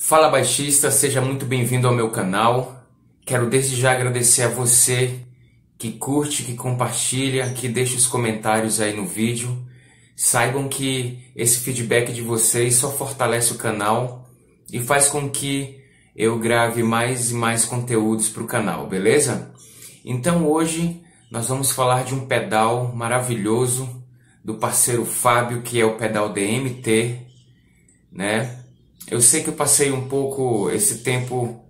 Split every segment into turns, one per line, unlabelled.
Fala baixista, seja muito bem-vindo ao meu canal. Quero desde já agradecer a você que curte, que compartilha, que deixa os comentários aí no vídeo. Saibam que esse feedback de vocês só fortalece o canal e faz com que eu grave mais e mais conteúdos para o canal, beleza? Então hoje nós vamos falar de um pedal maravilhoso do parceiro Fábio, que é o pedal DMT, né? Eu sei que eu passei um pouco esse tempo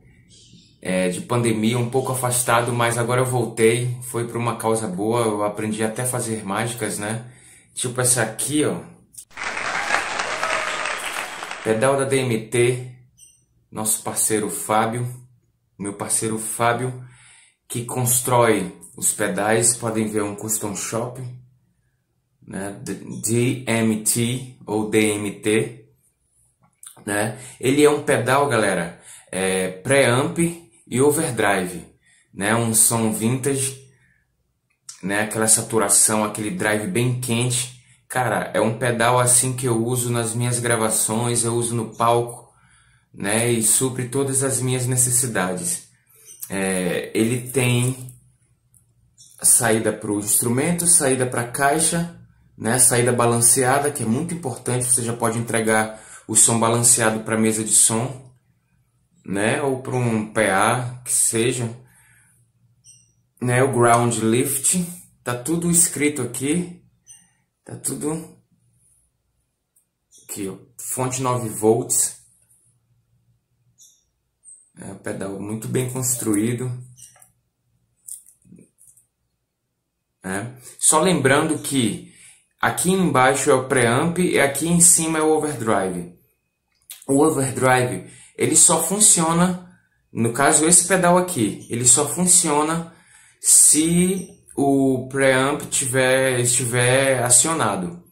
é, de pandemia, um pouco afastado, mas agora eu voltei. Foi por uma causa boa, eu aprendi até a fazer mágicas, né? Tipo essa aqui, ó. Pedal da DMT, nosso parceiro Fábio, meu parceiro Fábio, que constrói os pedais, podem ver um custom shop, né? DMT ou DMT né? Ele é um pedal, galera, é, pré-amp e overdrive, né? Um som vintage, né? Aquela saturação, aquele drive bem quente. Cara, é um pedal assim que eu uso nas minhas gravações, eu uso no palco, né? E supre todas as minhas necessidades. É, ele tem saída para o instrumento, saída para a caixa, né? Saída balanceada, que é muito importante. Você já pode entregar o som balanceado para mesa de som, né, ou para um PA que seja, né, o ground lift, tá tudo escrito aqui, tá tudo aqui, ó, fonte 9 volts, é pedal muito bem construído. É. Só lembrando que aqui embaixo é o preamp e aqui em cima é o overdrive o overdrive ele só funciona, no caso esse pedal aqui, ele só funciona se o preamp tiver, estiver acionado.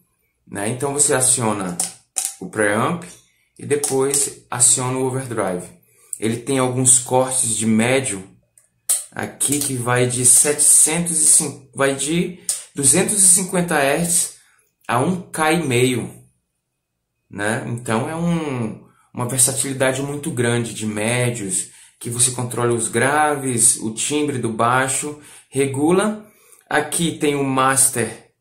Né? Então você aciona o preamp e depois aciona o overdrive. Ele tem alguns cortes de médio aqui que vai de 705, vai de 250 Hz a 1K e meio, né? Então é um, uma versatilidade muito grande de médios, que você controla os graves, o timbre do baixo, regula. Aqui tem o master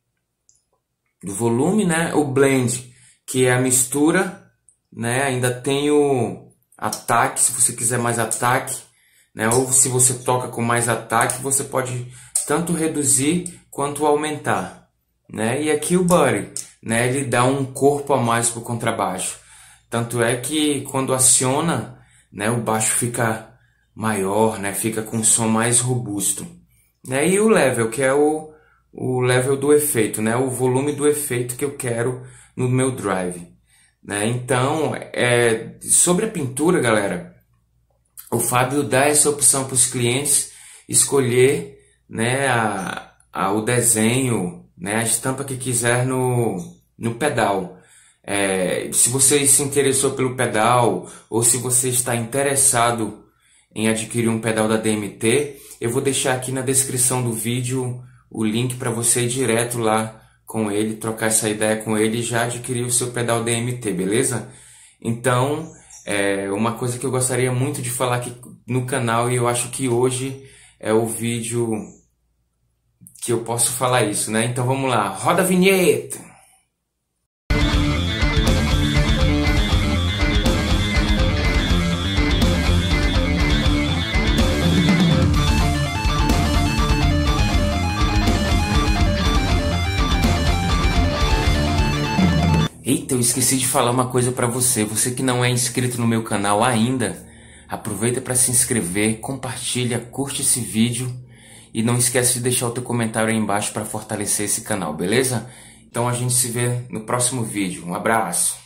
do volume, né? O blend, que é a mistura, né? Ainda tem o ataque, se você quiser mais ataque, né? Ou se você toca com mais ataque, você pode tanto reduzir quanto aumentar, né? E aqui o buddy, né? Ele dá um corpo a mais para o contrabaixo. Tanto é que quando aciona, né, o baixo fica maior, né, fica com um som mais robusto. Né? E o level, que é o, o level do efeito, né, o volume do efeito que eu quero no meu drive. Né? Então, é, sobre a pintura, galera, o Fábio dá essa opção para os clientes escolher né, a, a, o desenho, né, a estampa que quiser no, no pedal. É, se você se interessou pelo pedal ou se você está interessado em adquirir um pedal da DMT, eu vou deixar aqui na descrição do vídeo o link para você ir direto lá com ele, trocar essa ideia com ele e já adquirir o seu pedal DMT, beleza? Então, é uma coisa que eu gostaria muito de falar aqui no canal e eu acho que hoje é o vídeo que eu posso falar isso, né? Então vamos lá, roda a vinheta! Eita, eu esqueci de falar uma coisa para você. Você que não é inscrito no meu canal ainda, aproveita para se inscrever, compartilha, curte esse vídeo e não esquece de deixar o teu comentário aí embaixo para fortalecer esse canal, beleza? Então a gente se vê no próximo vídeo. Um abraço.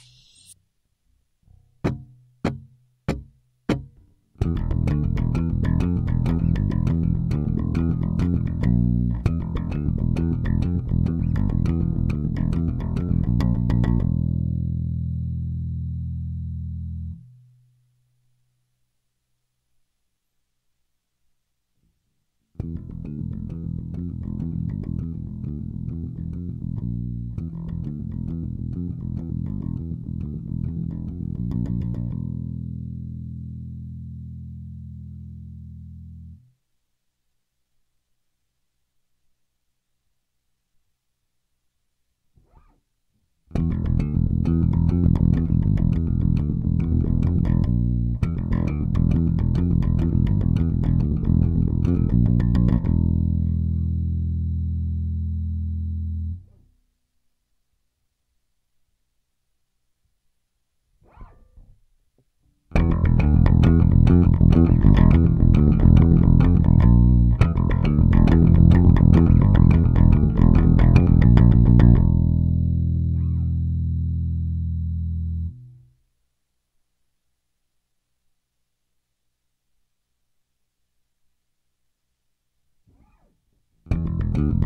Mm-hmm.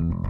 Mm-hmm.